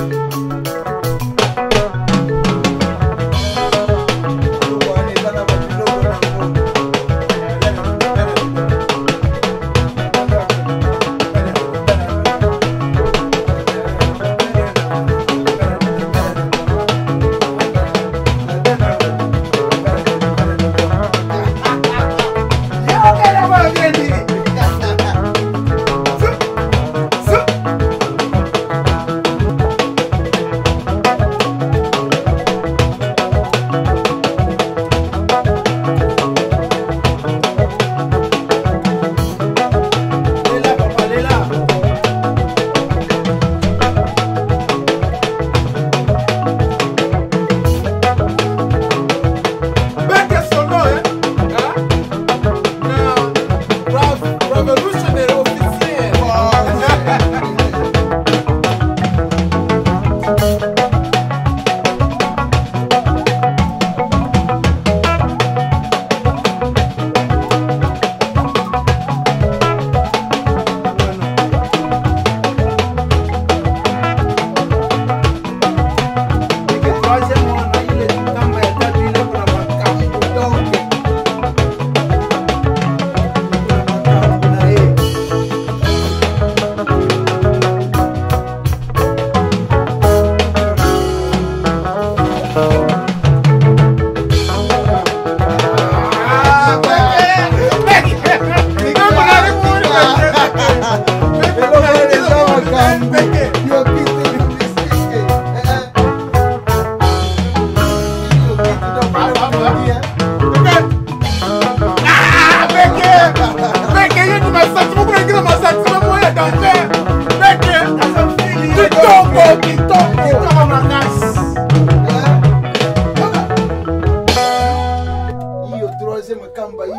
Thank you. kitoko kitoko kitoko makasi eh? ah. iyo troisième kamba iyo